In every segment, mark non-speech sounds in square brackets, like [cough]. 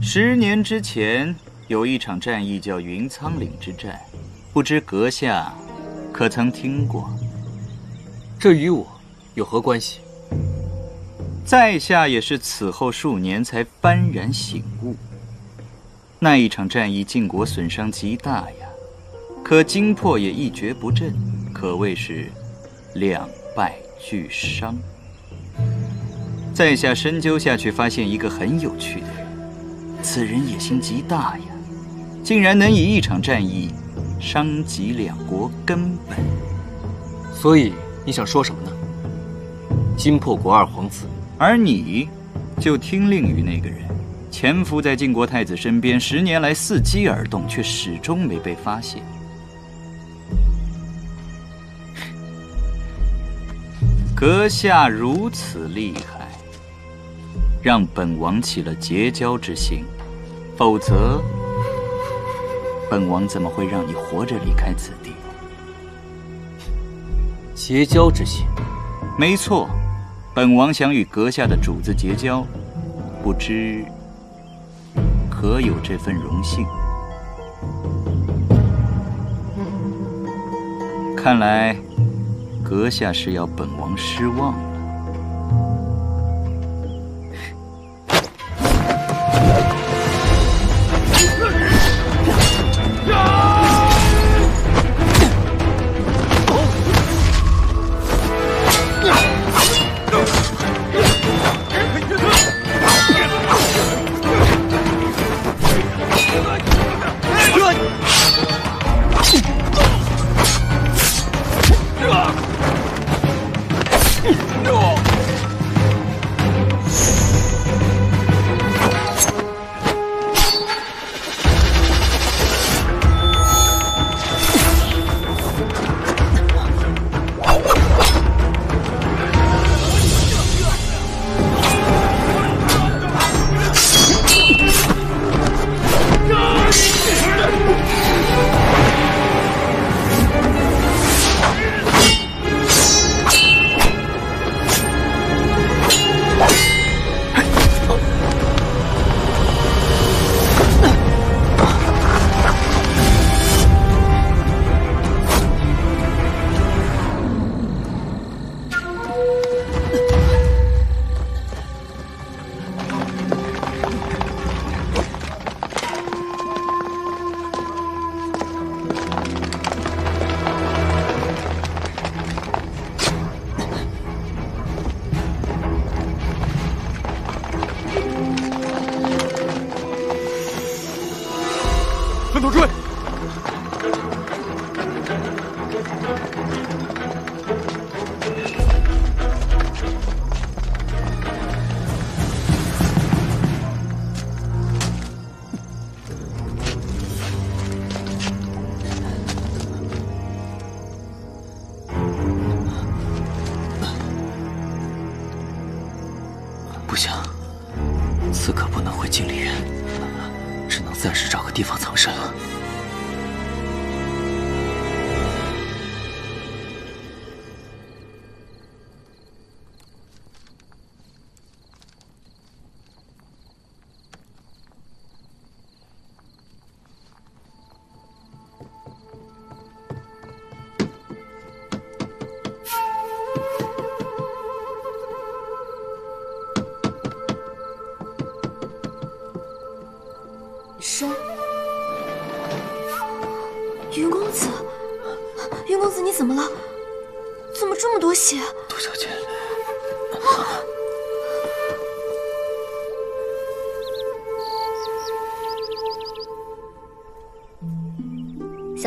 十年之前有一场战役叫云苍岭之战，不知阁下可曾听过？这与我有何关系？在下也是此后数年才幡然醒悟。那一场战役，晋国损伤极大呀，可荆破也一蹶不振，可谓是两败俱伤。在下深究下去，发现一个很有趣的人。此人野心极大呀，竟然能以一场战役伤及两国根本。所以你想说什么呢？金破国二皇子，而你，就听令于那个人。潜伏在晋国太子身边十年来，伺机而动，却始终没被发现。阁下如此厉害，让本王起了结交之心，否则，本王怎么会让你活着离开此地？结交之心，没错，本王想与阁下的主子结交，不知。可有这份荣幸？看来，阁下是要本王失望。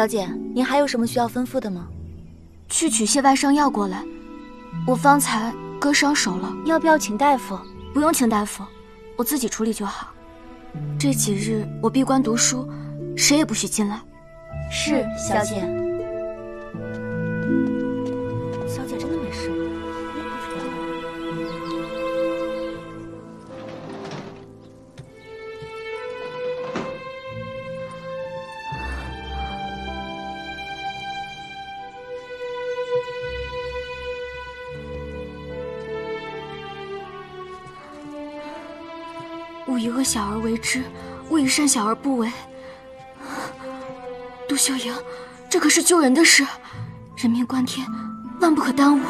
小姐，您还有什么需要吩咐的吗？去取些外伤药过来，我方才割伤手了。要不要请大夫？不用请大夫，我自己处理就好。这几日我闭关读书，谁也不许进来。是，小姐。为之，勿以善小而不为。杜秀莹，这可是救人的事，人命关天，万不可耽误。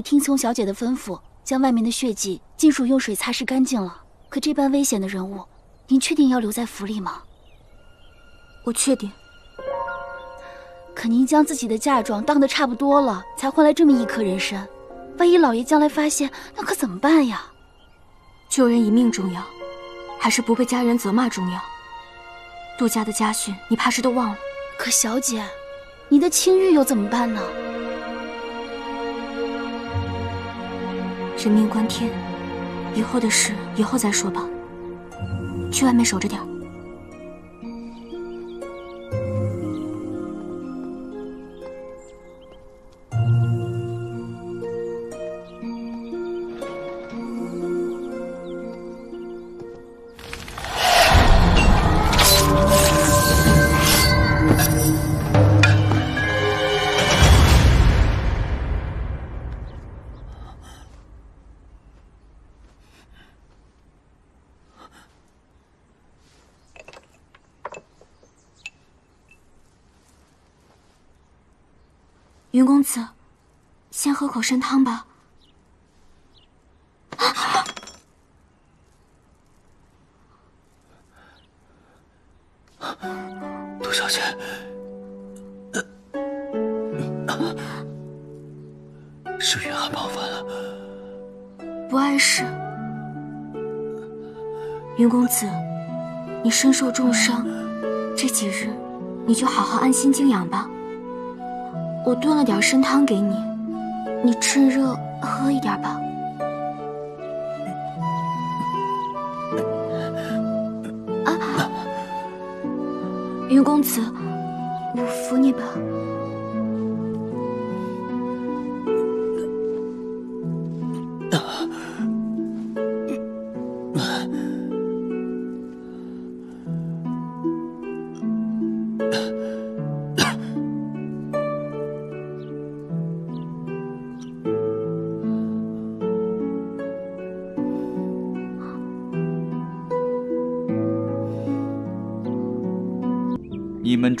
已听从小姐的吩咐，将外面的血迹尽数用水擦拭干净了。可这般危险的人物，您确定要留在府里吗？我确定。可您将自己的嫁妆当得差不多了，才换来这么一颗人参，万一老爷将来发现，那可怎么办呀？救人一命重要，还是不被家人责骂重要？杜家的家训，你怕是都忘了？可小姐，你的清誉又怎么办呢？人命关天，以后的事以后再说吧。去外面守着点。云公子，先喝口参汤吧。杜小姐，是云寒冒犯了，不碍事。云公子，你身受重伤，这几日你就好好安心静养吧。我炖了点参汤给你，你趁热喝一点吧。啊，云公子，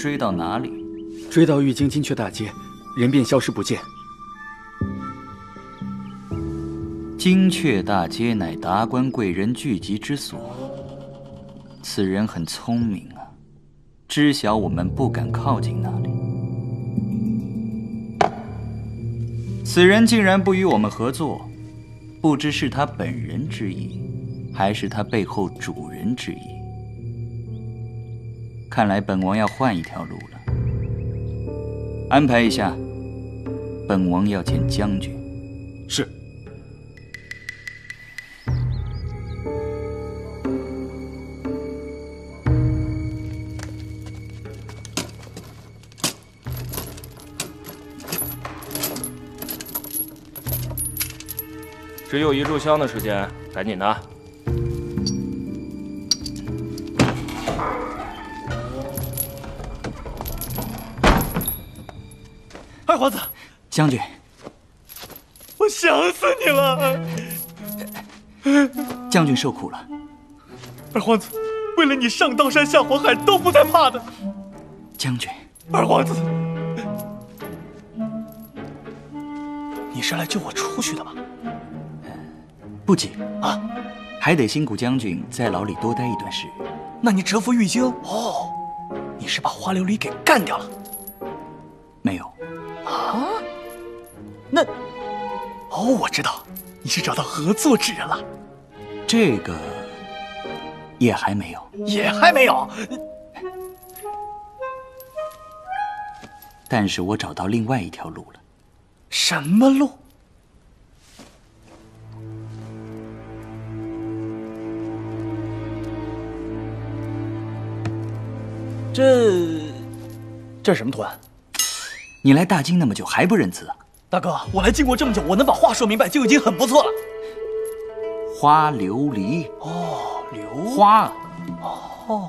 追到哪里？追到玉京金阙大街，人便消失不见。金阙大街乃达官贵人聚集之所，此人很聪明啊，知晓我们不敢靠近那里。此人竟然不与我们合作，不知是他本人之意，还是他背后主人之意。看来本王要换一条路了。安排一下，本王要见将军。是。只有一炷香的时间，赶紧的。皇子，将军，我想死你了。将军受苦了。二皇子，为了你上刀山下火海都不带怕的。将军，二皇子，你是来救我出去的吧？不急啊，还得辛苦将军在牢里多待一段时日。那你蛰伏玉京？哦，你是把花琉璃给干掉了？哦，我知道，你是找到合作之人了。这个也还没有，也还没有。但是我找到另外一条路了。什么路？这这是什么图案？[laughs] 你来大京那么久还不认字啊？大哥，我来晋国这么久，我能把话说明白就已经很不错了。花琉璃哦，琉花，哦，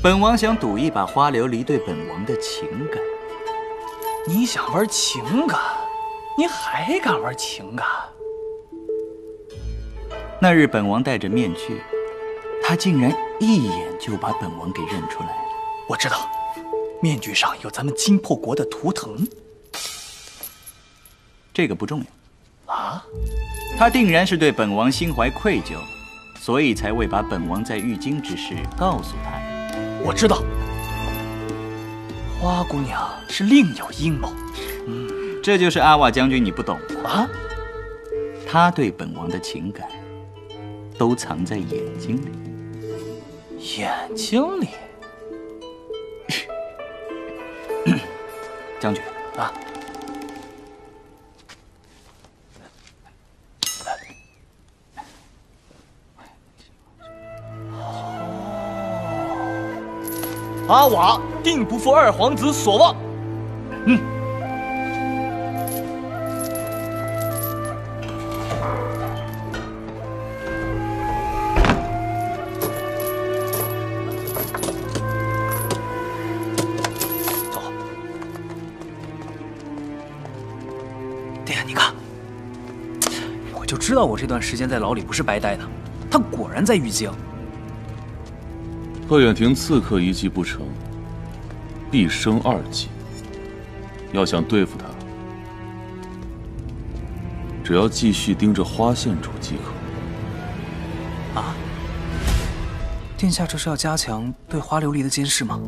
本王想赌一把花琉璃对本王的情感。你想玩情感，你还敢玩情感？那日本王戴着面具，他竟然一眼就把本王给认出来了。我知道，面具上有咱们金破国的图腾这个不重要，啊。他定然是对本王心怀愧疚，所以才未把本王在玉京之事告诉他的。我知道，花姑娘是另有阴谋嗯这就是阿瓦将军你不懂了，啊。他对本王的情感都藏在眼睛里。眼睛里 [coughs] 将军，啊，阿瓦定不负二皇子所望。嗯走，殿下，你看，我就知道我这段时间在牢里不是白待的，他果然在玉京。贺远亭刺客一计不成，必生二计。要想对付他，只要继续盯着花县主即可。啊！殿下这是要加强对花琉璃的监视吗？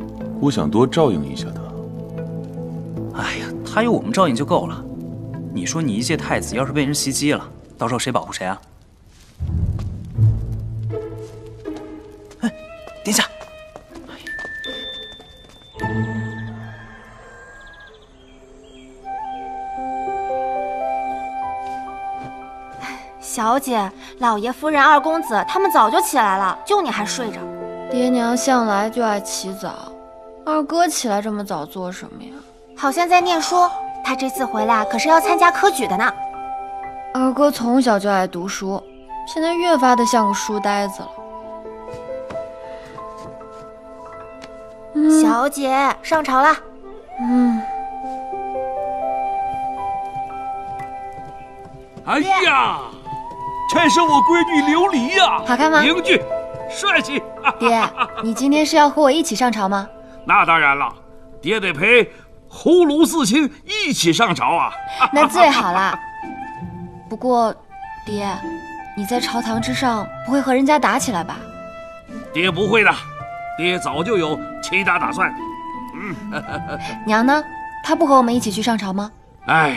我想多照应一下他。哎呀，他有我们照应就够了。你说你一介太子，要是被人袭击了，到时候谁保护谁啊？姐、老爷夫人、二公子他们早就起来了，就你还睡着。爹娘向来就爱起早，二哥起来这么早做什么呀？好像在念书。他这次回来可是要参加科举的呢。二哥从小就爱读书，现在越发的像个书呆子了。嗯小姐上朝了，嗯，哎呀，这是我闺女琉璃呀、好看吗？英俊、帅气。爹，[laughs] 你今天是要和我一起上朝吗？那当然了，爹得陪呼卢四卿一起上朝啊。[laughs] 那最好啦。不过，爹，你在朝堂之上不会和人家打起来吧？爹不会的，爹早就有其他打算。嗯 [laughs] 娘呢？她不和我们一起去上朝吗？哎，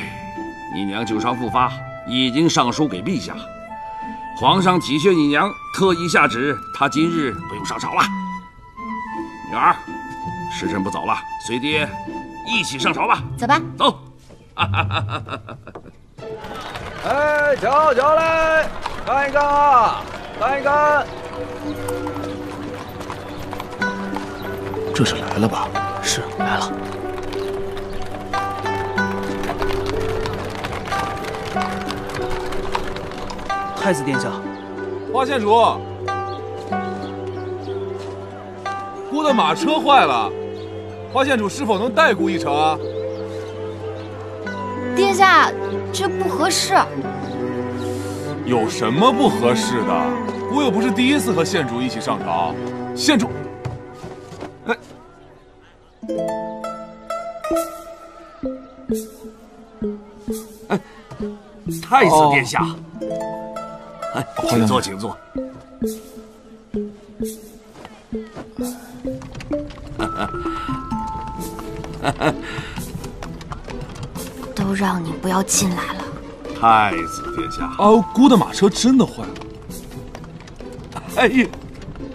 你娘旧伤复发，已经上书给陛下。皇上体恤你娘，特意下旨，她今日不用上朝了。女儿，时辰不早了，随爹一起上朝吧。走吧。走。[laughs] 哎，瞧瞧嘞，看一看啊，看一看。这是来了吧？是来了。太子殿下，花县主，孤的马车坏了，花县主是否能代孤一程啊？殿下，这不合适。有什么不合适的？孤又不是第一次和县主一起上朝，县主，哎，太子殿下，哎，请坐，请坐。[laughs] 都让你不要进来了。太子殿下，哦，姑的马车真的坏了。哎呀，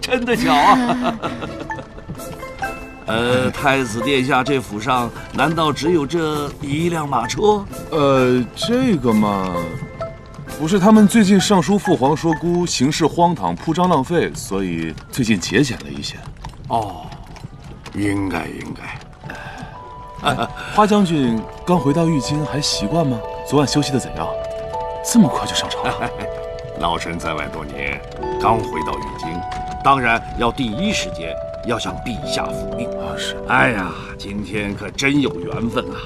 真的巧啊！[laughs] 呃，太子殿下这府上难道只有这一辆马车？呃，这个嘛，不是他们最近上书父皇说孤行事荒唐、铺张浪费，所以最近节俭了一些。哦，应该应该。花将军刚回到玉京，还习惯吗？昨晚休息的怎样？这么快就上朝了？[laughs] 老臣在外多年，刚回到玉京，当然要第一时间要向陛下复命啊！是。哎呀，今天可真有缘分啊！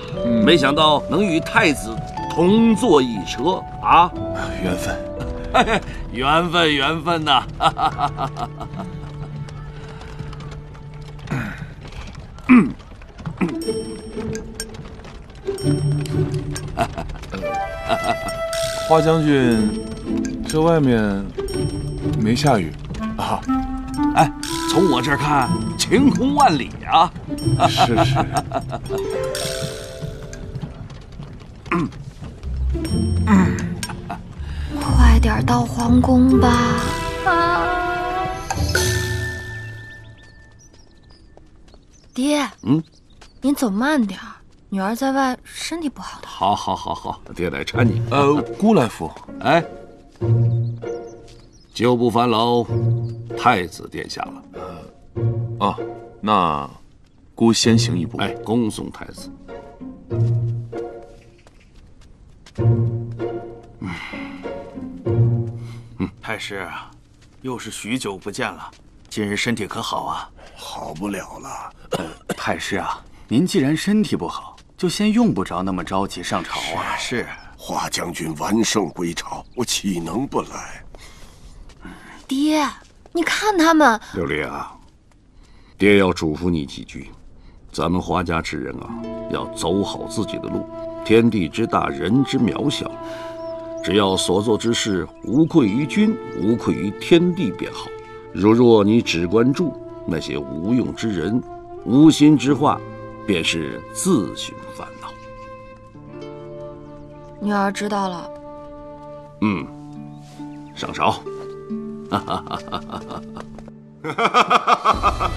没想到能与太子同坐一车啊！缘分，[laughs] 缘分，缘分呐！嗯。花将军，这外面没下雨啊？哎，从我这儿看，晴空万里啊！是是。嗯 [laughs] 嗯，快点到皇宫吧。啊！爹，嗯，您走慢点儿。女儿在外，身体不好的。好，好，好，好，爹来搀你。呃，姑来扶。哎，久不烦劳太子殿下了。那姑先行一步。哎，恭送太子。嗯，太师，又是许久不见了，今日身体可好啊？好不了了。[coughs] 太师啊，您既然身体不好。就先用不着那么着急上朝啊！是，华将军完胜归朝，我岂能不来？爹，你看他们。琉璃啊，爹要嘱咐你几句：咱们华家之人啊，要走好自己的路。天地之大，人之渺小，只要所做之事无愧于君，无愧于天地便好。如若你只关注那些无用之人、无心之话，便是自寻烦恼。女儿知道了。嗯，上朝。哈哈哈哈哈！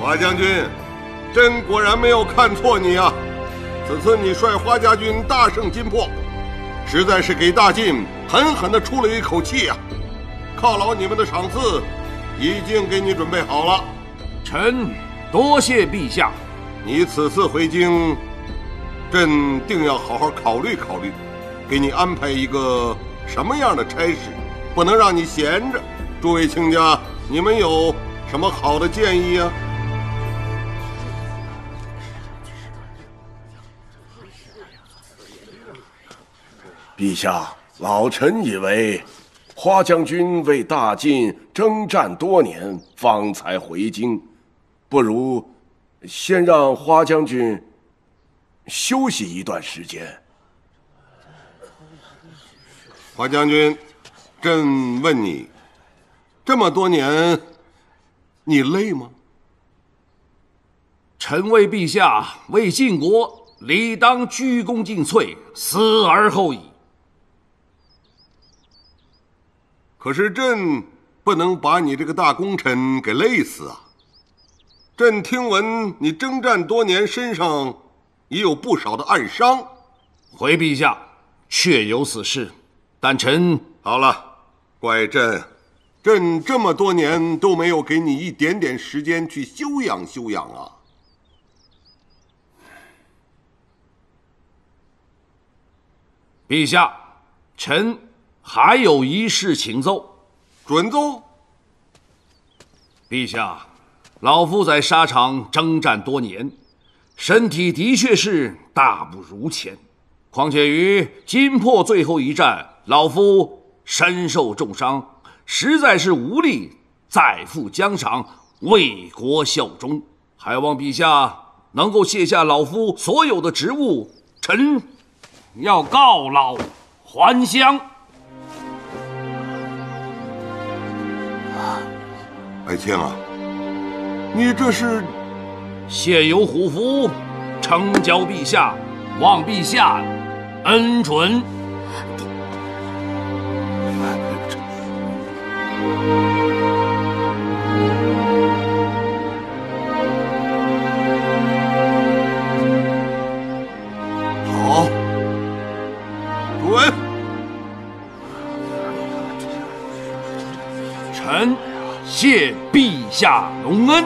华将军，朕果然没有看错你啊！此次你率花家军大胜金破，实在是给大晋狠狠的出了一口气呀！犒劳你们的赏赐，已经给你准备好了。臣。多谢陛下，你此次回京，朕定要好好考虑考虑，给你安排一个什么样的差事，不能让你闲着。诸位卿家，你们有什么好的建议啊？陛下，老臣以为，花将军为大晋征战多年，方才回京。不如先让花将军休息一段时间。花将军，朕问你，这么多年，你累吗？臣为陛下，为晋国，理当鞠躬尽瘁，死而后已。可是朕不能把你这个大功臣给累死啊！朕听闻你征战多年，身上也有不少的暗伤。回陛下，确有此事。但臣好了，怪朕，朕这么多年都没有给你一点点时间去休养休养啊！陛下，臣还有一事请奏。准奏。陛下。老夫在沙场征战多年，身体的确是大不如前。况且于金破最后一战，老夫身受重伤，实在是无力再赴疆场为国效忠。还望陛下能够卸下老夫所有的职务，臣要告老还乡。爱卿啊！你这是，现有虎符，呈交陛下，望陛下恩准。好，下隆恩。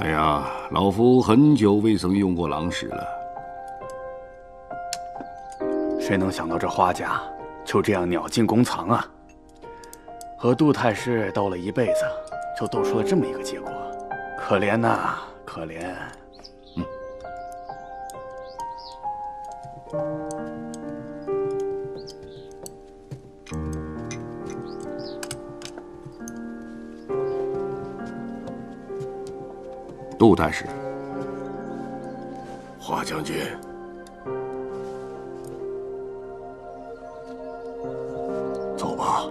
哎呀，老夫很久未曾用过狼屎了。谁能想到这花家就这样鸟尽弓藏啊？和杜太师斗了一辈子，就斗出了这么一个结果，可怜呐，可怜。杜大使，华将军，走吧。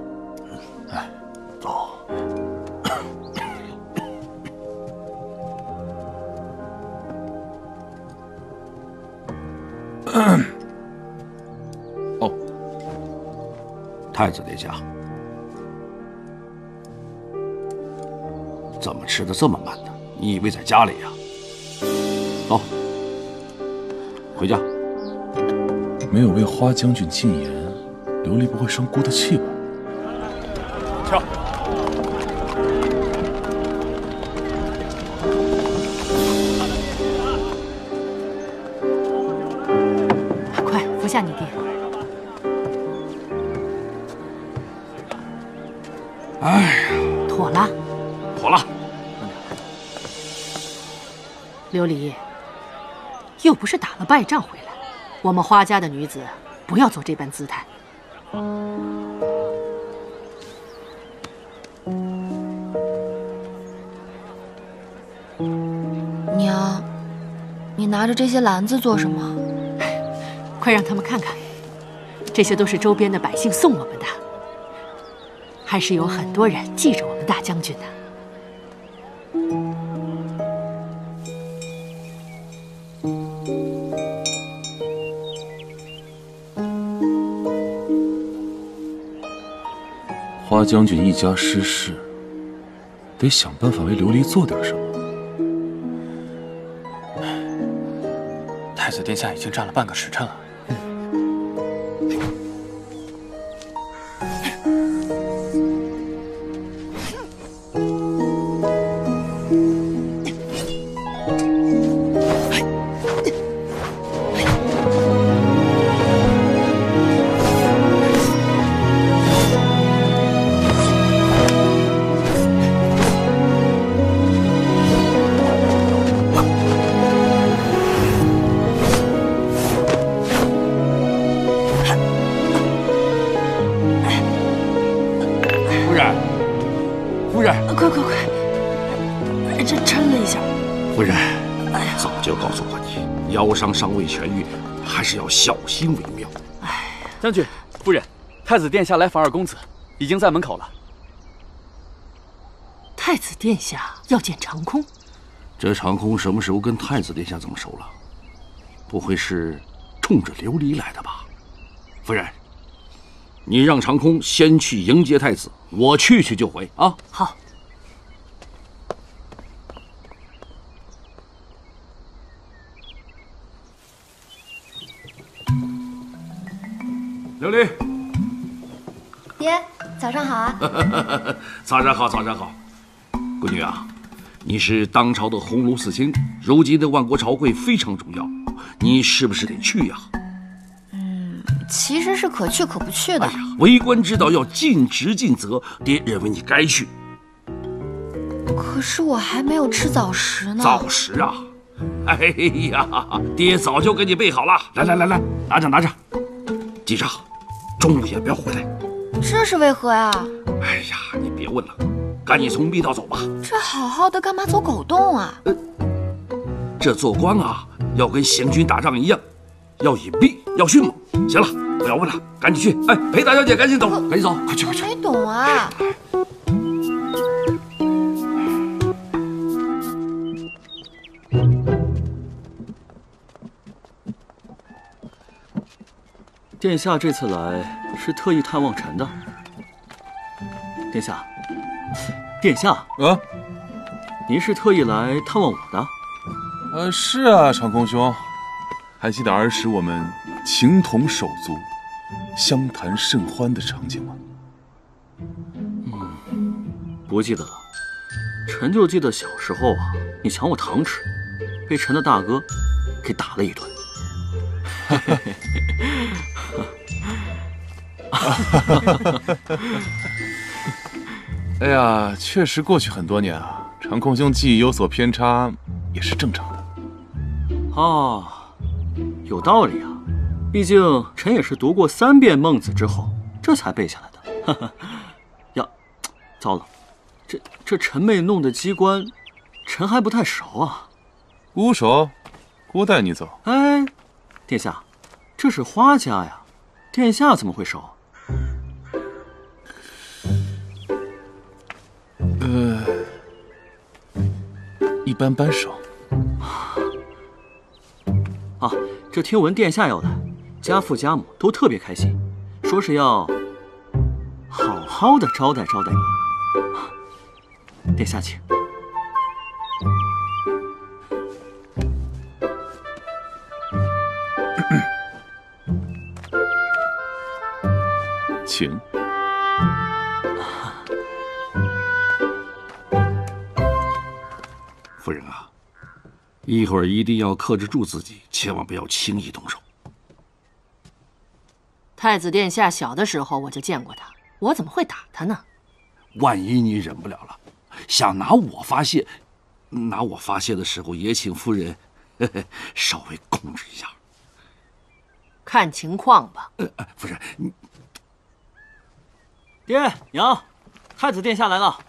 哎，走。哦，太子殿下，怎么吃的这么慢呢？你以为在家里呀？走，回家。没有为花将军进言，琉璃不会生孤的气吧？败仗回来，我们花家的女子不要做这般姿态。娘，你拿着这些篮子做什么？[laughs] 快让他们看看，这些都是周边的百姓送我们的，还是有很多人记着我们大将军的。将军一家失势，得想办法为琉璃做点什么。太子殿下已经站了半个时辰了。太子殿下来访二公子，已经在门口了。太子殿下要见长空，这长空什么时候跟太子殿下这么熟了？不会是冲着琉璃来的吧？夫人，你让长空先去迎接太子，我去去就回啊。好。琉璃，爹，早上好啊！[laughs] 早上好，早上好。闺女啊，你是当朝的鸿胪四卿，如今的万国朝会非常重要，你是不是得去呀？嗯，其实是可去可不去的。哎呀，为官之道要尽职尽责，爹认为你该去。可是我还没有吃早食呢。早食啊！哎呀，爹早就给你备好了。来来来来，拿着拿着，记着，中午也不要回来。这是为何呀？哎呀，你别问了，赶紧从密道走吧。这好好的干嘛走狗洞啊？这做官啊，要跟行军打仗一样，要隐蔽，要迅猛。行了，不要问了，赶紧去。哎，裴大小姐赶紧走，赶紧走，快去快去。没懂啊。殿下这次来是特意探望臣的。殿下，殿下啊，您是特意来探望我的？呃，是啊，长空兄，还记得儿时我们情同手足、相谈甚欢的场景吗？嗯不记得了，臣就记得小时候啊，你抢我糖吃，被臣的大哥给打了一顿。[laughs] 哎呀，确实过去很多年啊，长空兄记忆有所偏差也是正常的。哦，有道理啊，毕竟臣也是读过三遍《孟子》之后，这才背下来的。[laughs] 呀，糟了，这这臣妹弄的机关，臣还不太熟啊。孤熟，孤带你走。哎，殿下，这是花家呀，殿下怎么会熟？呃，一般般熟。啊，这听闻殿下要来，家父家母都特别开心，说是要好好的招待招待你。殿下请。请。夫人啊，一会儿一定要克制住自己，千万不要轻易动手。太子殿下小的时候我就见过他，我怎么会打他呢？万一你忍不了了，想拿我发泄，拿我发泄的时候，也请夫人呵 [laughs] 呵稍微控制一下。看情况吧。呃，夫人，你爹娘，太子殿下来了。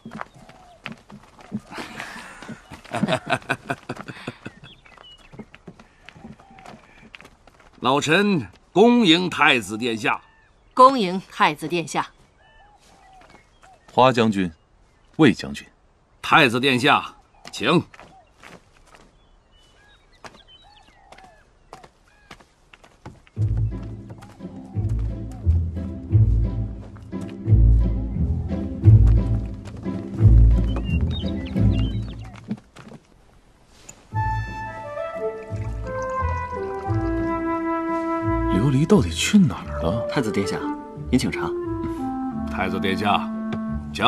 [laughs] 老臣恭迎太子殿下。恭迎太子殿下。花将军，魏将军，太子殿下，请。到底去哪儿了？太子殿下，您请茶。太子殿下，请。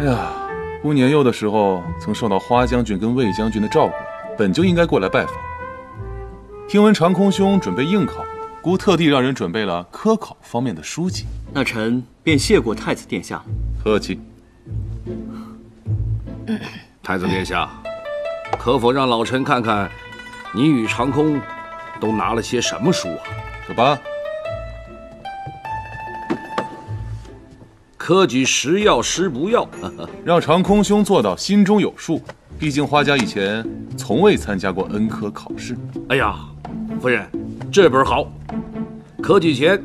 哎呀，孤年幼的时候曾受到花将军跟魏将军的照顾，本就应该过来拜访。听闻长空兄准备应考，孤特地让人准备了科考方面的书籍。那臣便谢过太子殿下。客气。太子殿下，可否让老臣看看，你与长空都拿了些什么书啊？走吧。科举时要时不要，[laughs] 让长空兄做到心中有数。毕竟花家以前从未参加过恩科考试。哎呀，夫人，这本好。科举前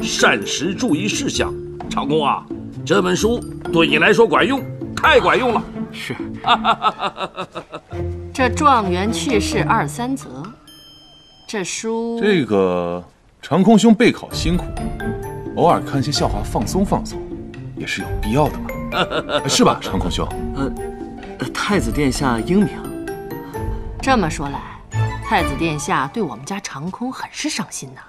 膳食注意事项，长空啊，这本书对你来说管用，太管用了。是。[laughs] 这状元去世二三则，这书这个长空兄备考辛苦，偶尔看些笑话放松放松，也是有必要的嘛，[laughs] 是吧，长空兄？呃，太子殿下英明。这么说来，太子殿下对我们家长空很是上心呐。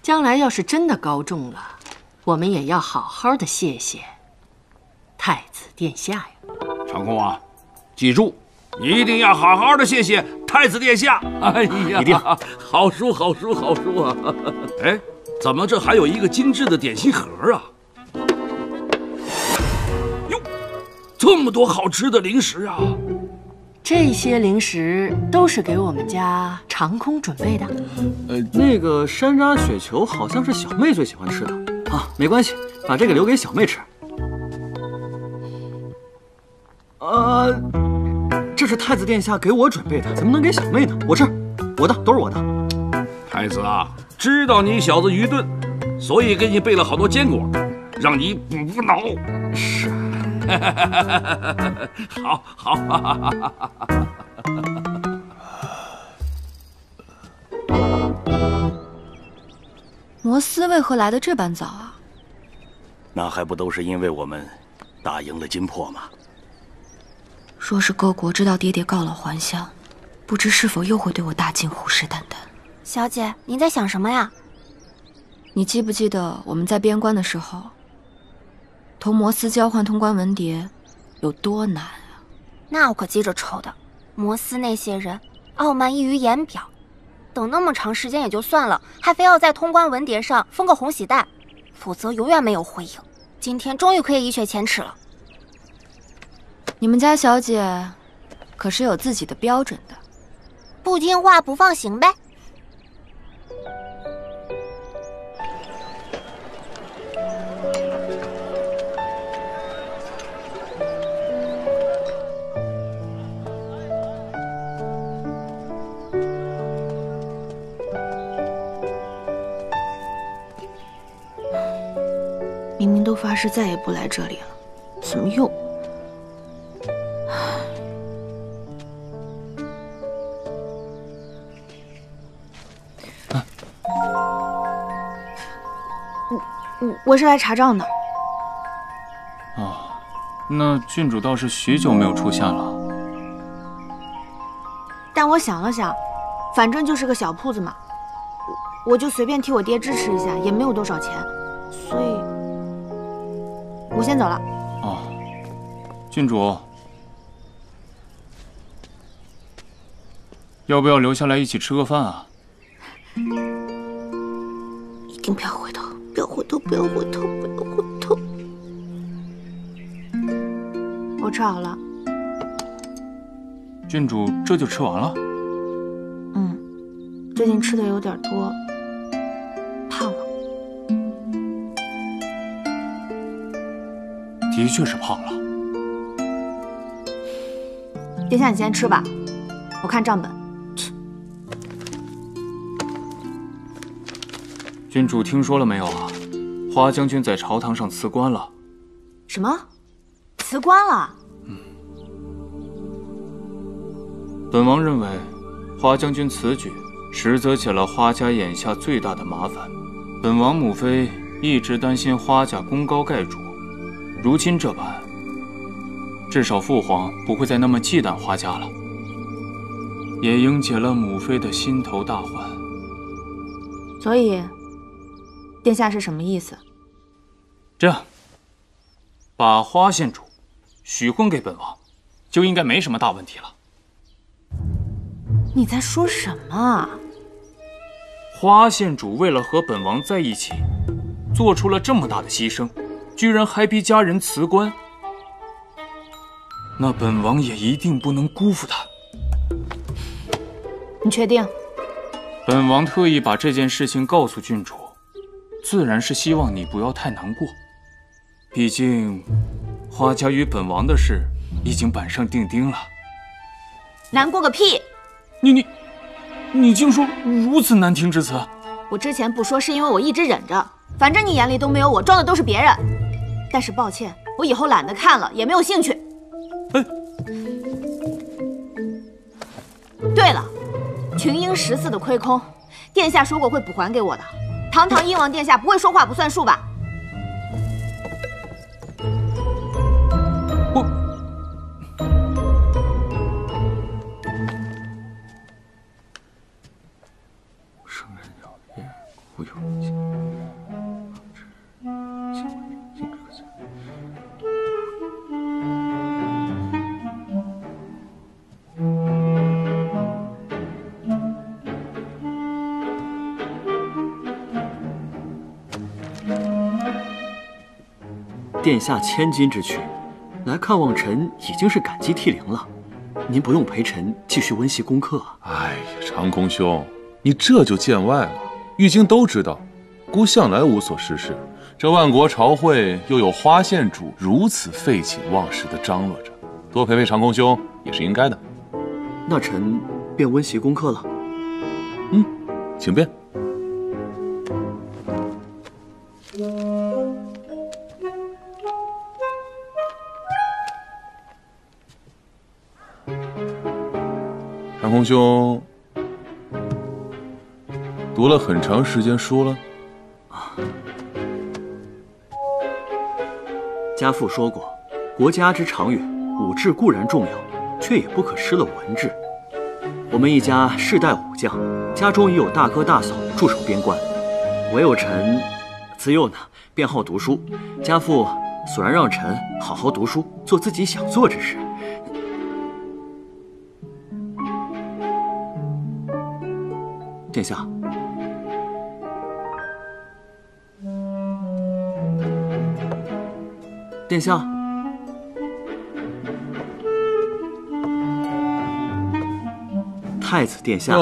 将来要是真的高中了，我们也要好好的谢谢太子殿下呀。长空啊，记住，一定要好好的谢谢太子殿下。哎呀，一定好书，好书，好书啊！哎，怎么这还有一个精致的点心盒啊？哟，这么多好吃的零食啊！这些零食都是给我们家长空准备的。呃，那个山楂雪球好像是小妹最喜欢吃的啊，没关系，把这个留给小妹吃。呃，这是太子殿下给我准备的，怎么能给小妹呢？我吃，我的都是我的。太子啊，知道你小子愚钝，所以给你备了好多坚果，让你补补脑。是，好 [laughs] 好。[laughs] 摩斯为何来的这般早啊？那还不都是因为我们打赢了金破吗？若是各国知道爹爹告老还乡，不知是否又会对我大晋虎视眈眈。小姐，您在想什么呀？你记不记得我们在边关的时候，同摩斯交换通关文牒有多难啊？那我可记着抽的。摩斯那些人傲慢溢于言表，等那么长时间也就算了，还非要在通关文牒上封个红喜带，否则永远没有回应。今天终于可以一雪前耻了。你们家小姐可是有自己的标准的，不听话不放行呗。明明都发誓再也不来这里了，怎么又……我我是来查账的。哦，那郡主倒是许久没有出现了。但我想了想，反正就是个小铺子嘛，我我就随便替我爹支持一下，也没有多少钱，所以，我先走了。哦，郡主，要不要留下来一起吃个饭啊？一定不要不要回头，不要回头。我吃好了。郡主这就吃完了？嗯，最近吃的有点多，胖了。的确是胖了。殿下，你先吃吧，我看账本。郡主听说了没有啊？花将军在朝堂上辞官了。什么？辞官了？嗯本王认为，花将军此举实则解了花家眼下最大的麻烦。本王母妃一直担心花家功高盖主，如今这般，至少父皇不会再那么忌惮花家了，也应解了母妃的心头大患。所以，殿下是什么意思？把花县主许婚给本王，就应该没什么大问题了。你在说什么？花县主为了和本王在一起，做出了这么大的牺牲，居然还逼家人辞官，那本王也一定不能辜负他。你确定？本王特意把这件事情告诉郡主，自然是希望你不要太难过。毕竟，花家与本王的事已经板上钉钉了。难过个屁！你你，你竟说如此难听之词！我之前不说是因为我一直忍着，反正你眼里都没有我，装的都是别人。但是抱歉，我以后懒得看了，也没有兴趣。哎，对了，群英十四的亏空，殿下说过会补还给我的。堂堂英王殿下不会说话不算数吧？殿下千金之躯，来看望臣已经是感激涕零了。您不用陪臣继续温习功课啊。哎呀，长空兄，你这就见外了。玉京都知道，孤向来无所事事，这万国朝会又有花县主如此废寝忘食的张罗着，多陪陪长空兄也是应该的。那臣便温习功课了。嗯，请便。长空兄读了很长时间书了。家父说过，国家之长远，武治固然重要，却也不可失了文治。我们一家世代武将，家中已有大哥大嫂驻守边关，唯有臣自幼呢便好读书，家父索然让臣好好读书，做自己想做之事。殿下，殿下，太子殿下。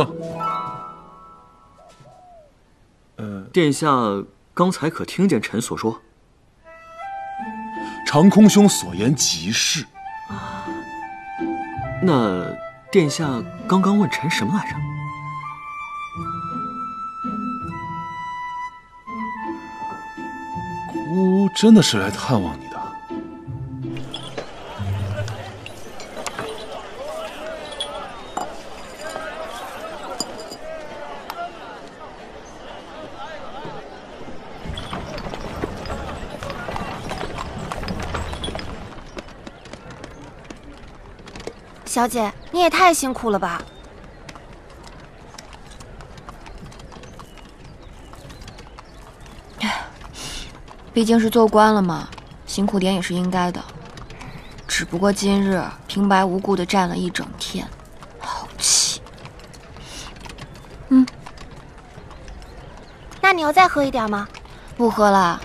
呃，殿下刚才可听见臣所说？长空兄所言极是。那殿下刚刚问臣什么来着？真的是来探望你的。小姐，你也太辛苦了吧！毕竟是做官了嘛，辛苦点也是应该的。只不过今日平白无故的站了一整天，好气。嗯，那你要再喝一点吗？不喝了，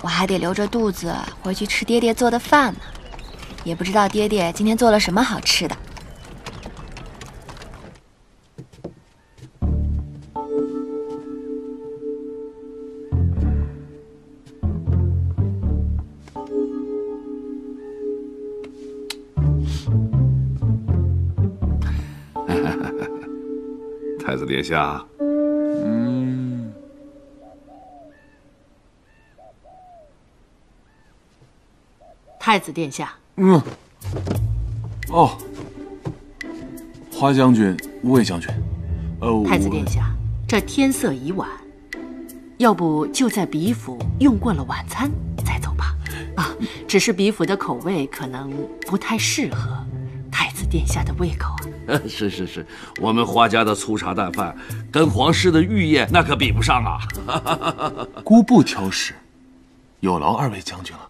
我还得留着肚子回去吃爹爹做的饭呢。也不知道爹爹今天做了什么好吃的。殿下，嗯，太子殿下，嗯，哦，花将军、魏将军，呃，太子殿下，这天色已晚，要不就在比府用过了晚餐再走吧？啊，只是比府的口味可能不太适合太子殿下的胃口啊。[laughs] 是是是，我们花家的粗茶淡饭跟皇室的御宴那可比不上啊。[laughs] 姑不挑食，有劳二位将军了。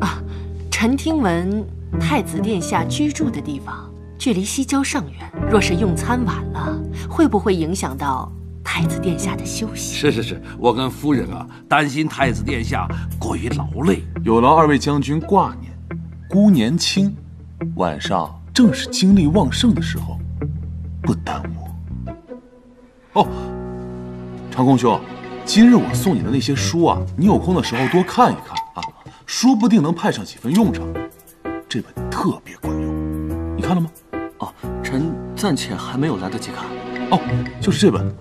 啊，臣听闻太子殿下居住的地方距离西郊尚远，若是用餐晚了，会不会影响到太子殿下的休息？是是是，我跟夫人啊，担心太子殿下过于劳累，有劳二位将军挂念。姑年轻，晚上正是精力旺盛的时候，不耽误。哦，长空兄，今日我送你的那些书啊，你有空的时候多看一看啊，说不定能派上几分用场。这本特别管用，你看了吗？哦，臣暂且还没有来得及看。哦，就是这本。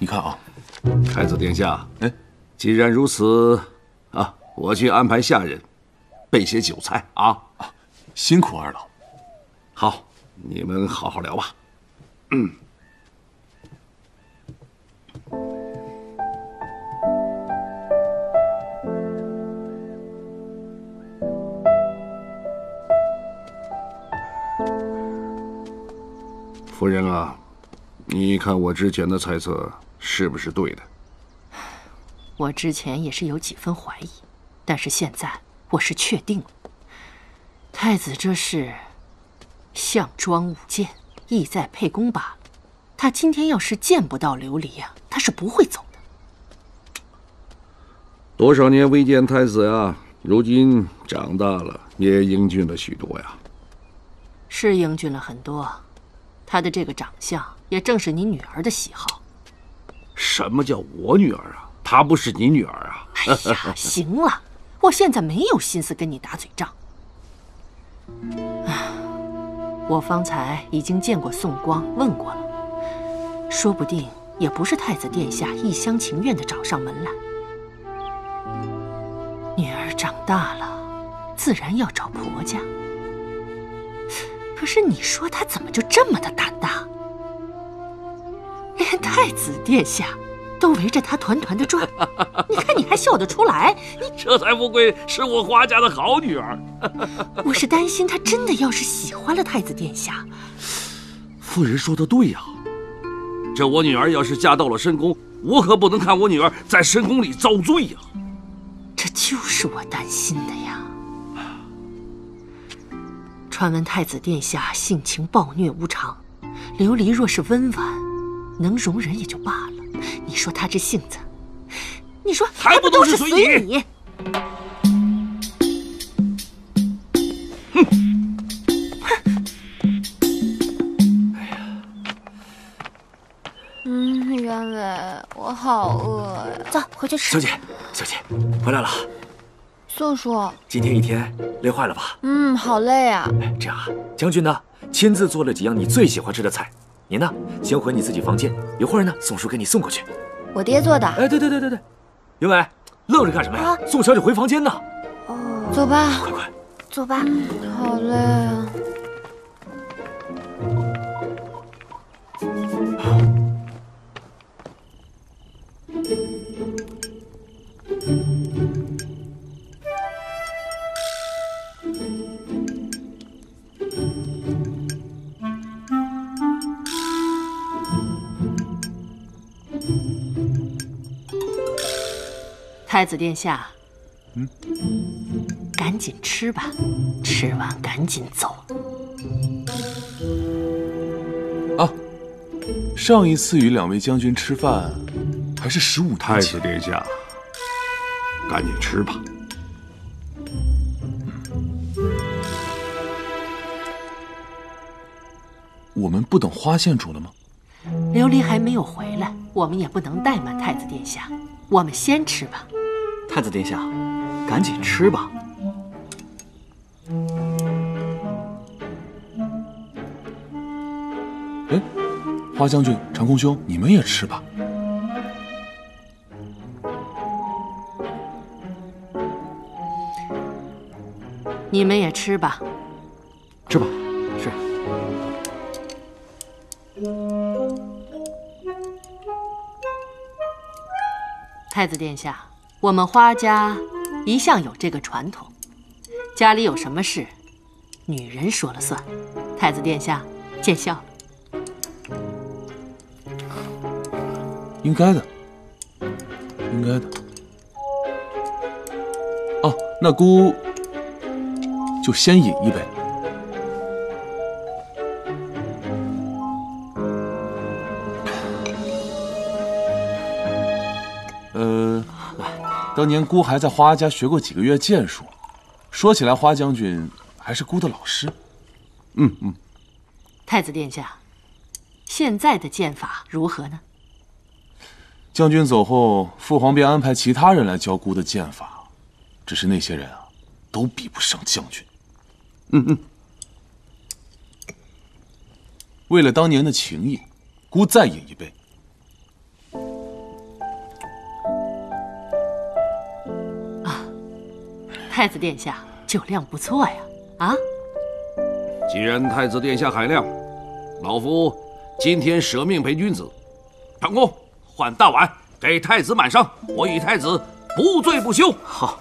你看啊，太子殿下，哎，既然如此，啊，我去安排下人备些酒菜啊。辛苦二老。好，你们好好聊吧。嗯。夫人啊，你看我之前的猜测是不是对的？我之前也是有几分怀疑，但是现在我是确定了。太子这是项庄舞剑，意在沛公罢了。他今天要是见不到琉璃呀，他是不会走的。多少年未见太子啊，如今长大了，也英俊了许多呀。是英俊了很多，他的这个长相也正是你女儿的喜好。什么叫我女儿啊？她不是你女儿啊？哎呀，[laughs] 行了，我现在没有心思跟你打嘴仗。啊 [sighs] 我方才已经见过宋光，问过了，说不定也不是太子殿下一厢情愿的找上门来。女儿长大了，自然要找婆家。可是你说她怎么就这么的胆大，连太子殿下都围着他团团的转？你看你还笑得出来？你这才不愧是我花家的好女儿。我是担心她真的要是喜欢了太子殿下。夫人说的对呀，这我女儿要是嫁到了深宫，我可不能看我女儿在深宫里遭罪呀。这就是我担心的呀。传闻太子殿下性情暴虐无常，琉璃若是温婉，能容忍也就罢了。你说他这性子，你说还不都是随你？哼！哎呀嗯，袁伟，我好饿呀。走，回去吃。小姐，小姐，回来了。宋叔，今天一天累坏了吧？嗯，好累啊。这样啊，将军呢，亲自做了几样你最喜欢吃的菜。你呢，先回你自己房间，一会儿呢，宋叔给你送过去。我爹做的。哎，对对对对对。云伟，愣着干什么呀？送小姐回房间呢。哦，走吧。快快，走吧。好累啊。太子殿下，嗯，赶紧吃吧，吃完赶紧走。啊，上一次与两位将军吃饭，还是十五。太子殿下，赶紧吃吧。我们不等花县主了吗？琉璃还没有回来，我们也不能怠慢太子殿下。我们先吃吧。太子殿下，赶紧吃吧。哎，花将军、长空兄，你们也吃吧。你们也吃吧。吃吧，是。太子殿下，我们花家一向有这个传统，家里有什么事，女人说了算。太子殿下，见笑了。应该的，应该的。哦，那姑就先饮一杯。当年孤还在花家学过几个月剑术，说起来，花将军还是孤的老师。嗯嗯。太子殿下，现在的剑法如何呢？将军走后，父皇便安排其他人来教孤的剑法，只是那些人啊，都比不上将军。嗯嗯。为了当年的情谊，孤再饮一杯。太子殿下酒量不错呀！啊，既然太子殿下海量，老夫今天舍命陪君子。长工，换大碗，给太子满上，我与太子不醉不休。好。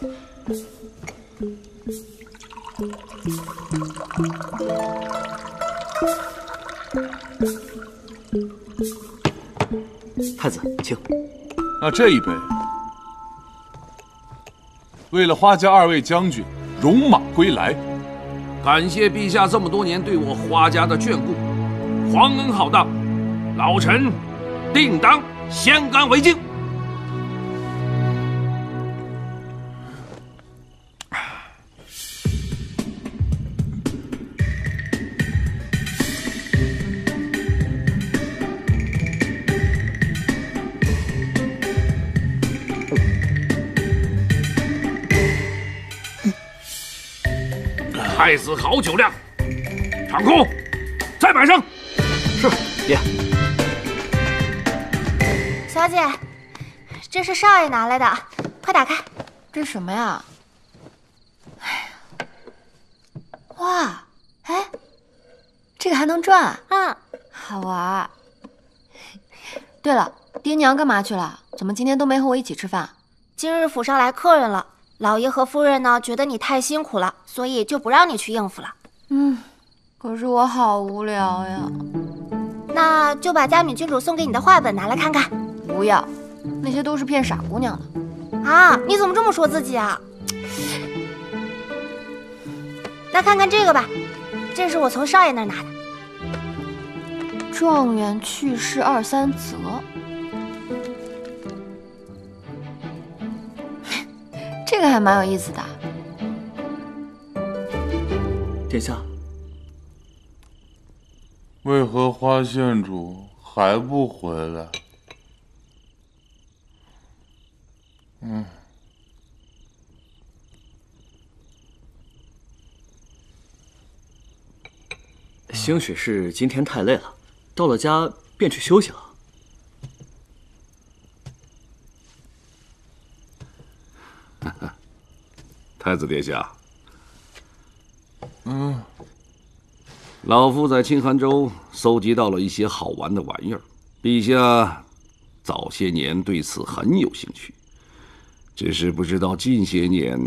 太子，请。那这一杯。为了花家二位将军戎马归来，感谢陛下这么多年对我花家的眷顾，皇恩浩荡，老臣定当先干为敬。太子好酒量，场空，再摆上。是，爹。小姐，这是少爷拿来的，快打开。这什么呀？哎呀，哇，哎，这个还能转？嗯，好玩。对了，爹娘干嘛去了？怎么今天都没和我一起吃饭？今日府上来客人了。老爷和夫人呢，觉得你太辛苦了，所以就不让你去应付了。嗯，可是我好无聊呀。那就把嘉敏郡主送给你的画本拿来看看。不要，那些都是骗傻姑娘的。啊，你怎么这么说自己啊？那看看这个吧，这是我从少爷那儿拿的。状元去世二三则，这个还蛮有意思的。殿下，为何花县主还不回来？嗯。兴许是今天太累了，到了家便去休息了。[laughs] 太子殿下，嗯，老夫在清寒州搜集到了一些好玩的玩意儿，陛下早些年对此很有兴趣，只是不知道近些年，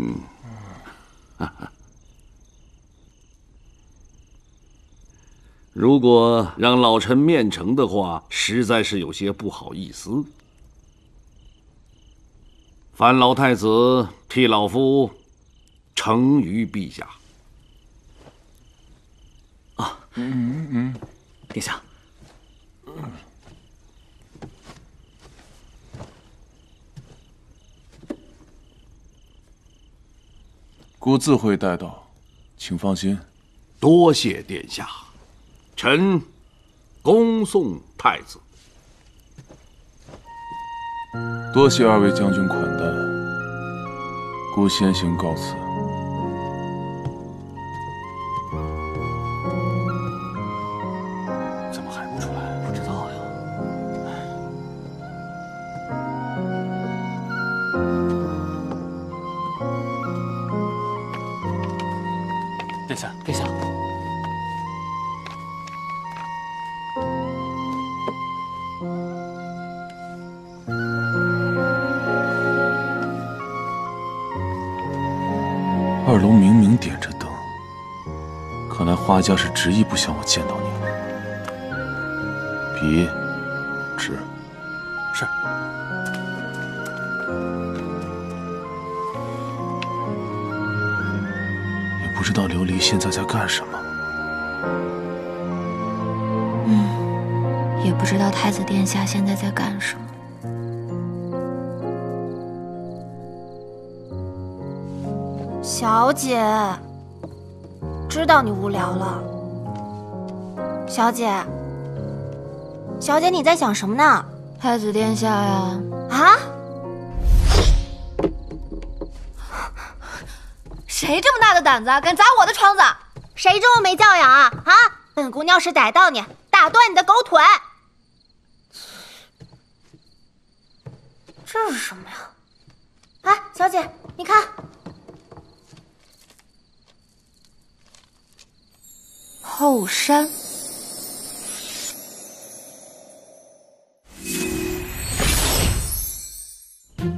哈哈。如果让老臣面呈的话，实在是有些不好意思。烦老太子替老夫呈于陛下。啊，嗯嗯，殿下。孤自会带到，请放心。多谢殿下。臣恭送太子。多谢二位将军款待，孤先行告辞。家是执意不想我见到你了。笔，纸，是。也不知道琉璃现在在干什么。嗯，也不知道太子殿下现在在干什么。小姐，知道你无聊了。小姐，小姐，你在想什么呢？太子殿下呀！啊！谁这么大的胆子，敢砸我的窗子？谁这么没教养啊！啊！本姑娘是逮到你，打断你的狗腿。这是什么呀？哎，小姐，你看。后山，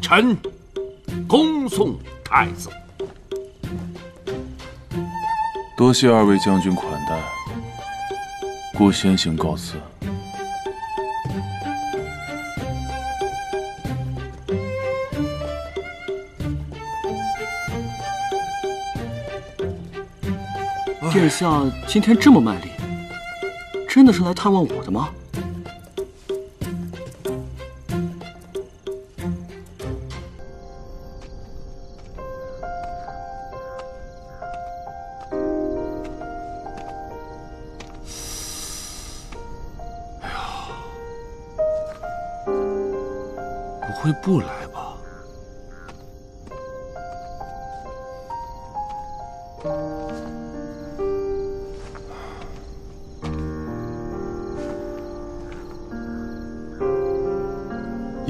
臣恭送太子。多谢二位将军款待，孤先行告辞。殿下今天这么卖力，真的是来探望我的吗？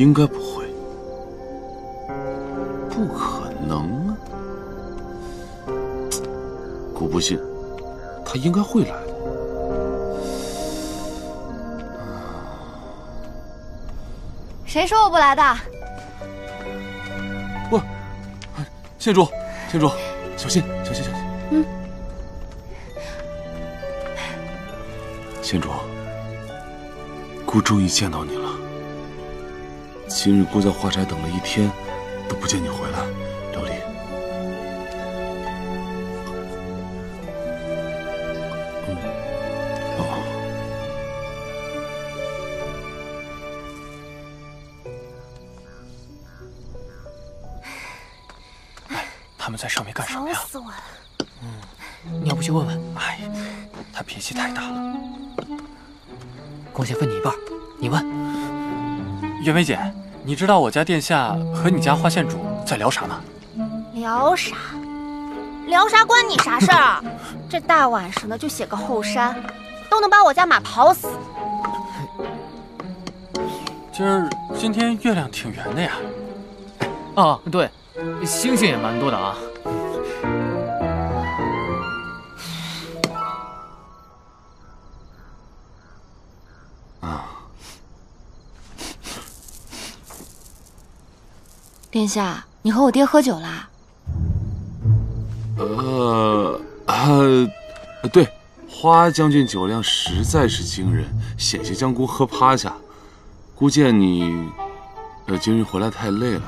应该不会，不可能啊！姑不信，他应该会来的。谁说我不来的？不，县主，县主，小心，小心，小心！嗯，县主，姑终于见到你了。今日姑在花宅等了一天，都不见你回来，琉璃。嗯，哦。他们在上面干什么呀？愁死我了！嗯，你要不去问问？哎，他脾气太大了。贡献分你一半，你问。袁梅姐，你知道我家殿下和你家花县主在聊啥吗？聊啥？聊啥关你啥事儿啊？[laughs] 这大晚上的就写个后山，都能把我家马跑死。今儿今天月亮挺圆的呀。啊，对，星星也蛮多的啊。殿下，你和我爹喝酒啦？呃啊，对，花将军酒量实在是惊人，险些将孤喝趴下。孤见你，呃，今日回来太累了，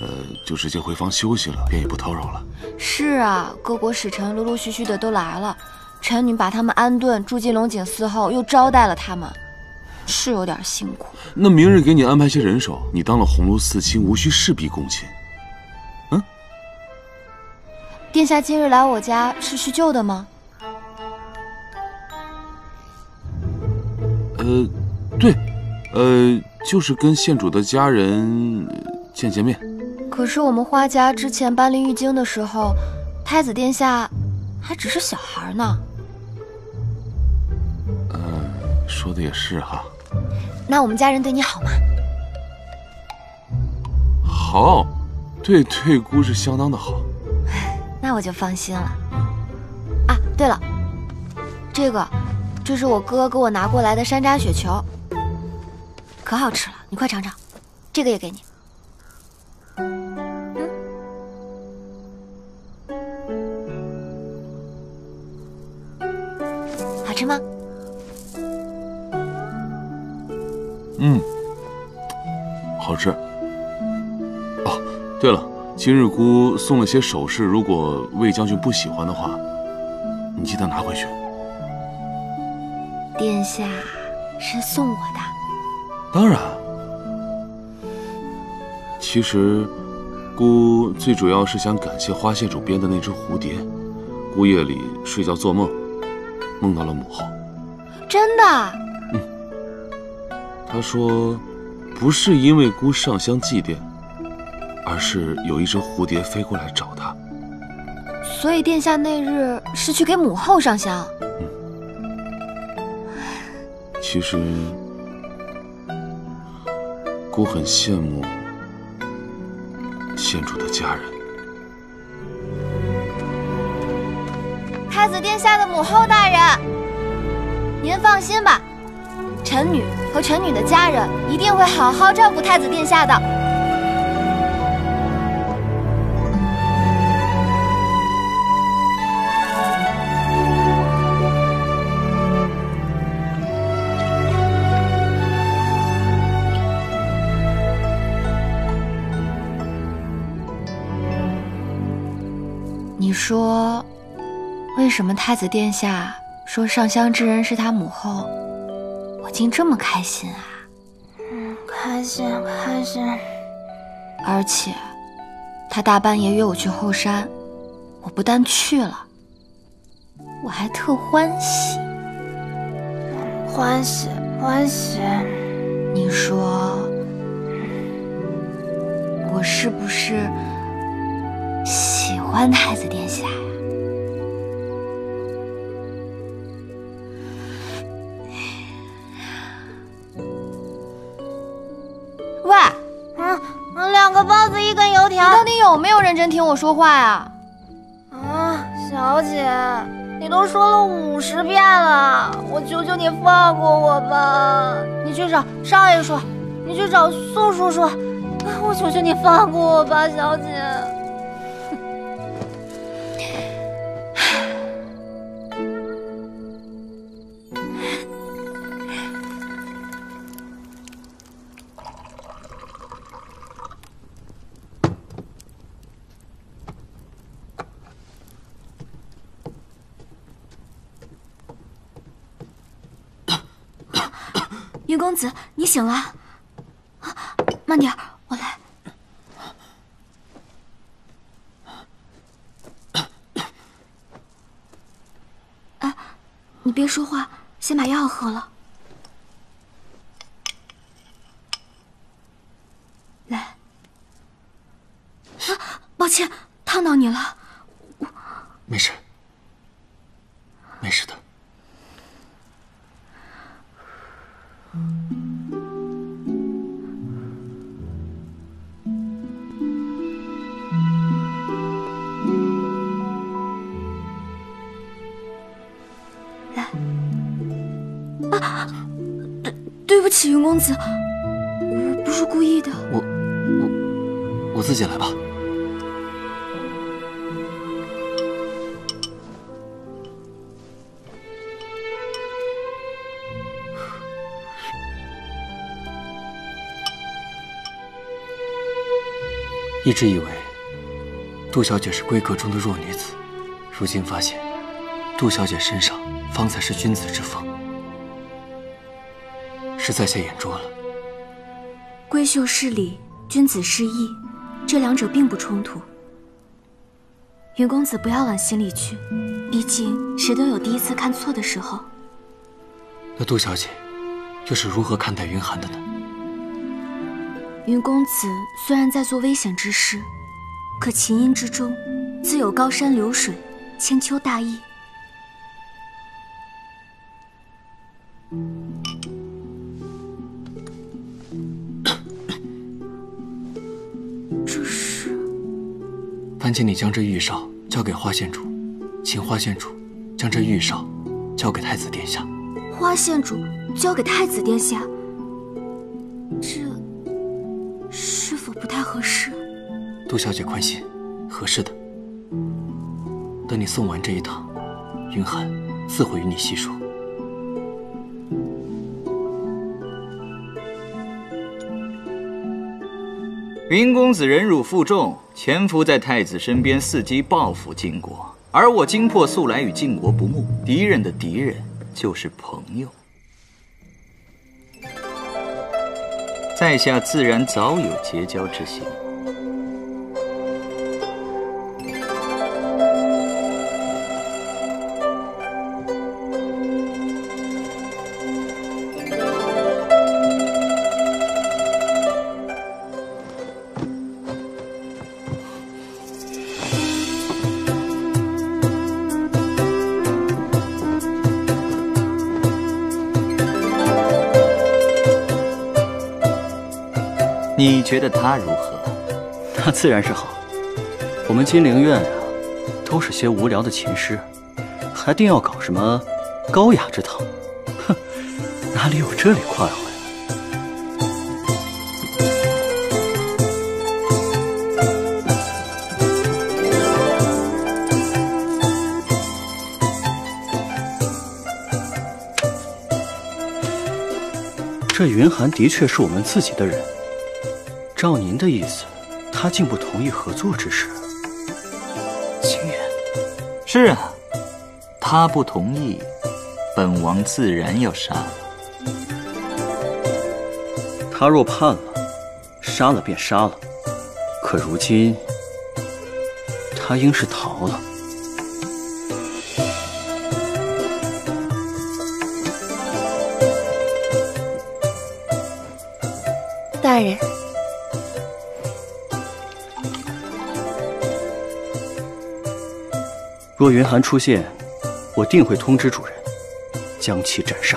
呃，就直接回房休息了，便也不叨扰了。是啊，各国使臣陆陆续续的都来了，臣女把他们安顿住进龙井寺后，又招待了他们，是有点辛苦。那明日给你安排些人手，你当了鸿胪四卿，无需事必躬亲。嗯殿下今日来我家是叙旧的吗？呃，对，呃，就是跟县主的家人见见面。可是我们花家之前搬离玉京的时候，太子殿下还只是小孩呢。呃，说的也是哈。那我们家人对你好吗？好，对退姑是相当的好。那我就放心了。啊，对了，这个，这是我哥给我拿过来的山楂雪球，可好吃了，你快尝尝。这个也给你。嗯，好吃吗？嗯，好吃。哦，对了。今日姑送了些首饰，如果魏将军不喜欢的话，你记得拿回去。殿下是送我的，当然。其实，姑最主要是想感谢花县主编的那只蝴蝶。姑夜里睡觉做梦，梦到了母后。真的？嗯。他说，不是因为姑上香祭奠。而是有一只蝴蝶飞过来找他，所以殿下那日是去给母后上香。嗯，其实姑很羡慕县主的家人。太子殿下的母后大人，您放心吧，臣女和臣女的家人一定会好好照顾太子殿下的。你说，为什么太子殿下说上香之人是他母后，竟这么开心啊？嗯，开心开心。而且，他大半夜约我去后山，我不但去了，我还特欢喜。欢喜欢喜。你说，我是不是？喜欢太子殿下有没有认真听我说话呀？啊，小姐，你都说了五十遍了，我求求你放过我吧。你去找少爷说，你去找宋叔叔，我求求你放过我吧，小姐。子，你醒了。啊慢点，我来。啊，你别说话，先把药喝了。直以为杜小姐是闺阁中的弱女子，如今发现杜小姐身上方才是君子之风，是在下眼拙了。闺秀失礼，君子失义，这两者并不冲突。云公子不要往心里去，毕竟谁都有第一次看错的时候。那杜小姐又是如何看待云寒的呢？云公子虽然在做危险之事，可琴音之中自有高山流水、千秋大义。[coughs] 这是……烦请你将这玉哨交给花县主，请花县主将这玉哨交给太子殿下。花县主交给太子殿下。杜小姐宽心，合适的。等你送完这一趟，云寒自会与你细说。云公子忍辱负重，潜伏在太子身边，伺机报复晋国。而我金魄素来与晋国不睦，敌人的敌人就是朋友。在下自然早有结交之心。觉得他如何？那自然是好。我们金陵院啊，都是些无聊的琴师，还定要搞什么高雅之堂？哼，哪里有这里快活呀？这云寒的确是我们自己的人。照您的意思，他竟不同意合作之事。清远，是啊，他不同意，本王自然要杀了。他若叛了，杀了便杀了。可如今，他应是逃了。大人。若云寒出现，我定会通知主人，将其斩杀。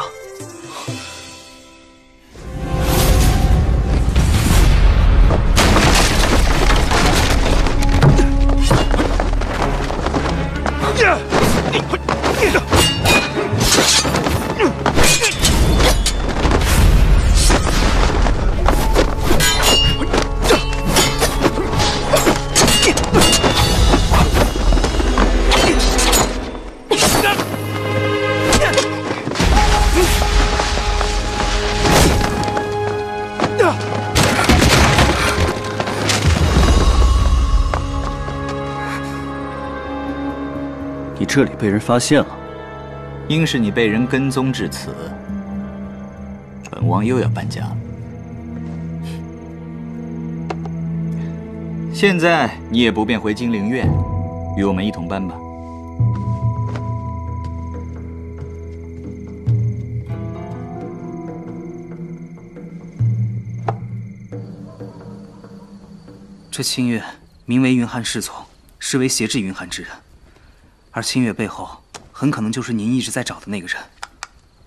被人发现了，应是你被人跟踪至此。本王又要搬家了。现在你也不便回金陵院，与我们一同搬吧。这清月名为云寒侍从，实为挟制云寒之人，而清月背后很可能就是您一直在找的那个人。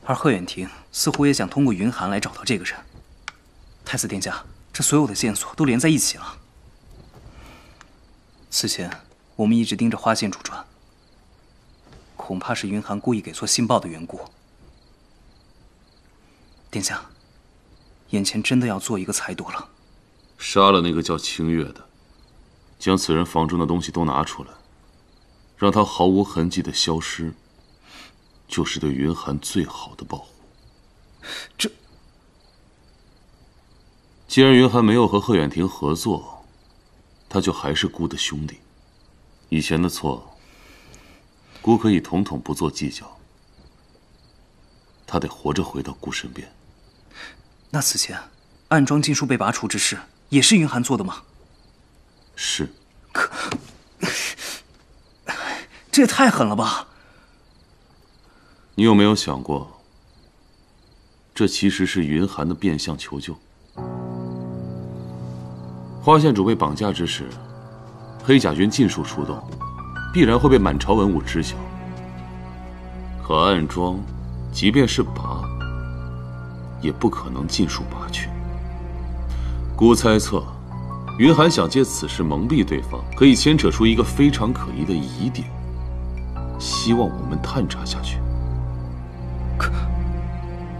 而贺远亭似乎也想通过云寒来找到这个人。太子殿下，这所有的线索都连在一起了。此前我们一直盯着花县主传，恐怕是云寒故意给错信报的缘故。殿下，眼前真的要做一个裁夺了。杀了那个叫清月的，将此人房中的东西都拿出来，让他毫无痕迹的消失，就是对云寒最好的保护。这，既然云寒没有和贺远亭合作，他就还是孤的兄弟。以前的错，孤可以统统不做计较。他得活着回到孤身边。那此前暗桩禁术被拔除之事。也是云寒做的吗？是。可，这也太狠了吧！你有没有想过，这其实是云寒的变相求救？花县主被绑架之时，黑甲军尽数出动，必然会被满朝文武知晓。可暗桩，即便是拔，也不可能尽数拔去。姑猜测，云寒想借此事蒙蔽对方，可以牵扯出一个非常可疑的疑点，希望我们探查下去。可，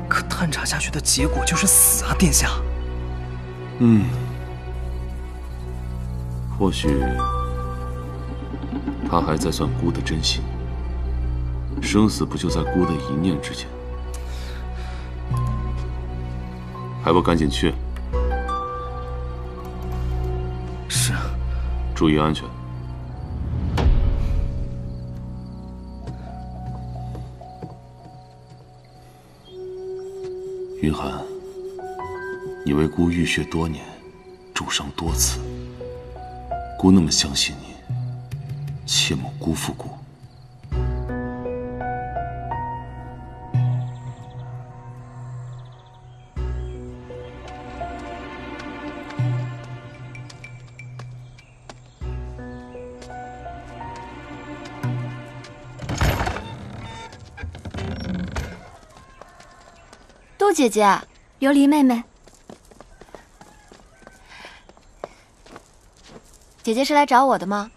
可探查下去的结果就是死啊，殿下。嗯，或许他还在算孤的真心，生死不就在孤的一念之间？还不赶紧去！是注意安全。云寒，你为孤浴血多年，重伤多次，孤那么相信你，切莫辜负孤。姐姐，琉璃妹妹，姐姐是来找我的吗？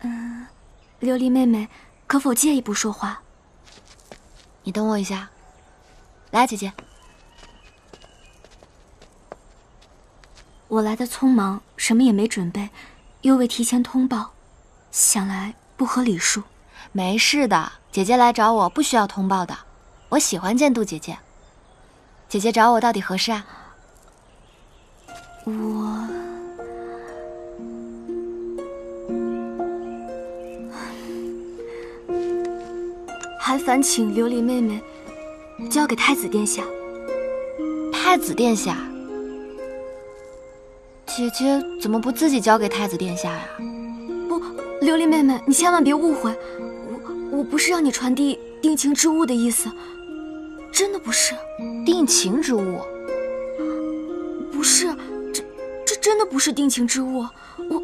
嗯，琉璃妹妹，可否借一步说话？你等我一下。来，姐姐，我来的匆忙，什么也没准备，又未提前通报，想来不合礼数。没事的，姐姐来找我不需要通报的，我喜欢见杜姐姐。姐姐找我到底何事啊？我还烦请琉璃妹妹交给太子殿下。太子殿下，姐姐怎么不自己交给太子殿下呀？不，琉璃妹妹，你千万别误会，我我不是让你传递定情之物的意思。真的不是定情之物，不是，这这真的不是定情之物。我我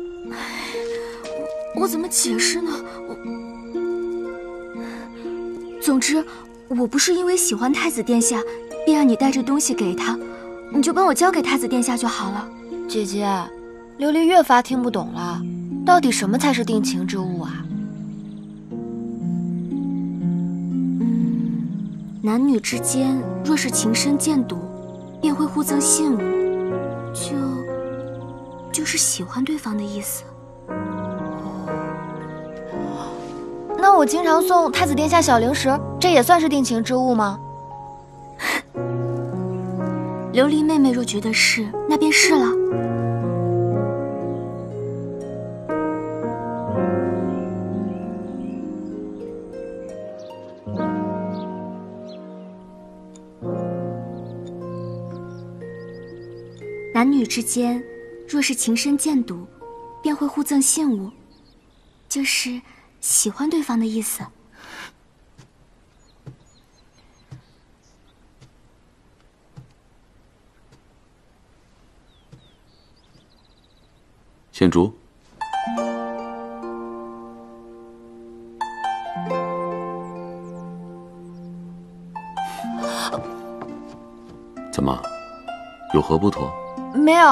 我怎么解释呢？我总之，我不是因为喜欢太子殿下，便让你带着东西给他，你就帮我交给太子殿下就好了。姐姐，琉璃越发听不懂了，到底什么才是定情之物啊？男女之间若是情深见笃，便会互赠信物，就就是喜欢对方的意思。那我经常送太子殿下小零食，这也算是定情之物吗？[laughs] 琉璃妹妹若觉得是，那便是了。男女之间若是情深见笃，便会互赠信物，就是喜欢对方的意思。献竹，怎么，有何不妥？没有，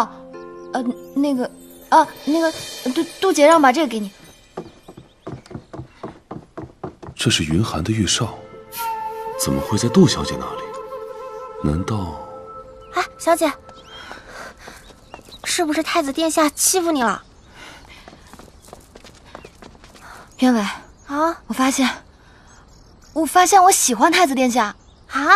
呃，那个，啊，那个，杜杜姐让我把这个给你。这是云寒的玉哨，怎么会在杜小姐那里？难道？哎，小姐，是不是太子殿下欺负你了？袁伟啊，我发现，我发现我喜欢太子殿下啊。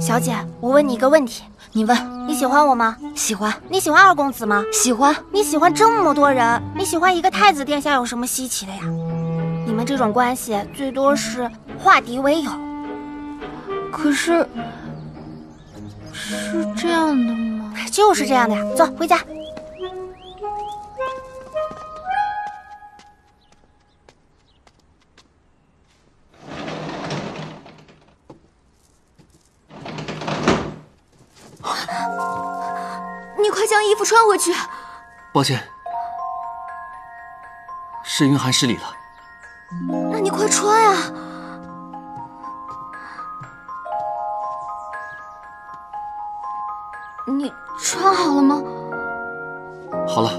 小姐，我问你一个问题，你问，你喜欢我吗？喜欢。你喜欢二公子吗？喜欢。你喜欢这么多人，你喜欢一个太子殿下有什么稀奇的呀？你们这种关系最多是化敌为友。可是，是这样的吗？就是这样的呀。走，回家。快将衣服穿回去。抱歉，是云寒失礼了。那你快穿啊！你穿好了吗？好了。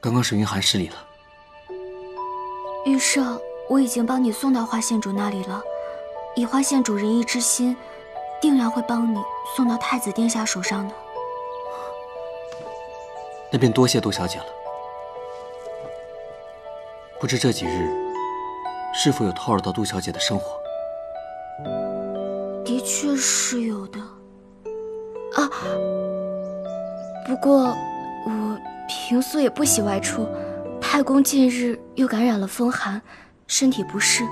刚刚是云寒失礼了。玉少，我已经帮你送到花县主那里了。以花县主仁义之心，定然会帮你送到太子殿下手上的。那便多谢杜小姐了。不知这几日是否有叨扰到杜小姐的生活？的确是有的。啊，不过我平素也不喜外出。太公近日又感染了风寒，身体不适，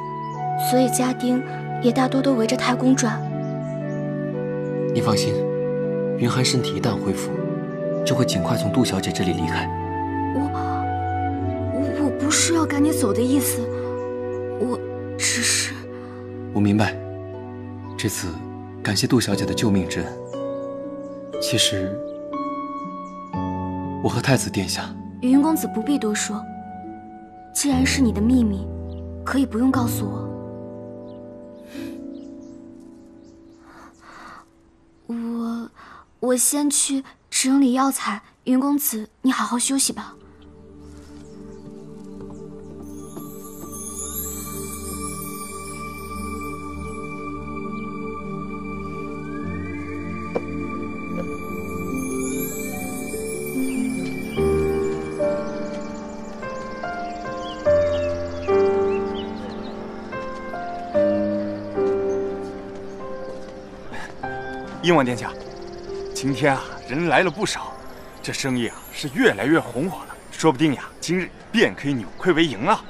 所以家丁也大多都围着太公转。你放心，云寒身体一旦恢复，就会尽快从杜小姐这里离开。我我不是要赶你走的意思，我只是……我明白，这次感谢杜小姐的救命之恩。其实，我和太子殿下。云公子不必多说，既然是你的秘密，可以不用告诉我。我我先去整理药材，云公子你好好休息吧。英王殿下，今天啊人来了不少，这生意啊是越来越红火了，说不定呀今日便可以扭亏为盈了。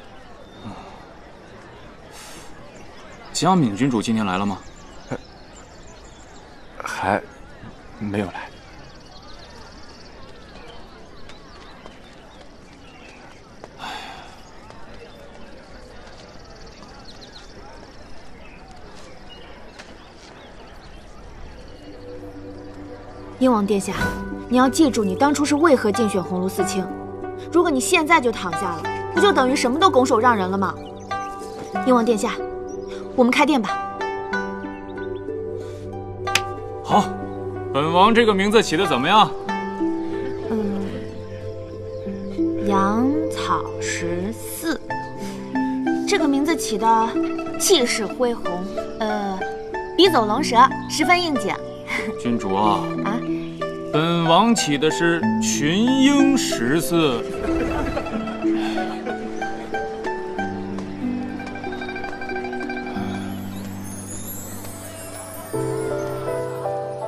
江敏君主今天来了吗？还没有来。燕王殿下，你要记住，你当初是为何竞选鸿胪四卿。如果你现在就躺下了，不就等于什么都拱手让人了吗？英王殿下，我们开店吧。好，本王这个名字起的怎么样？嗯，杨草十四，这个名字起的气势恢宏，呃，笔走龙蛇，十分应景。[laughs] 君主本王起的是群英十四。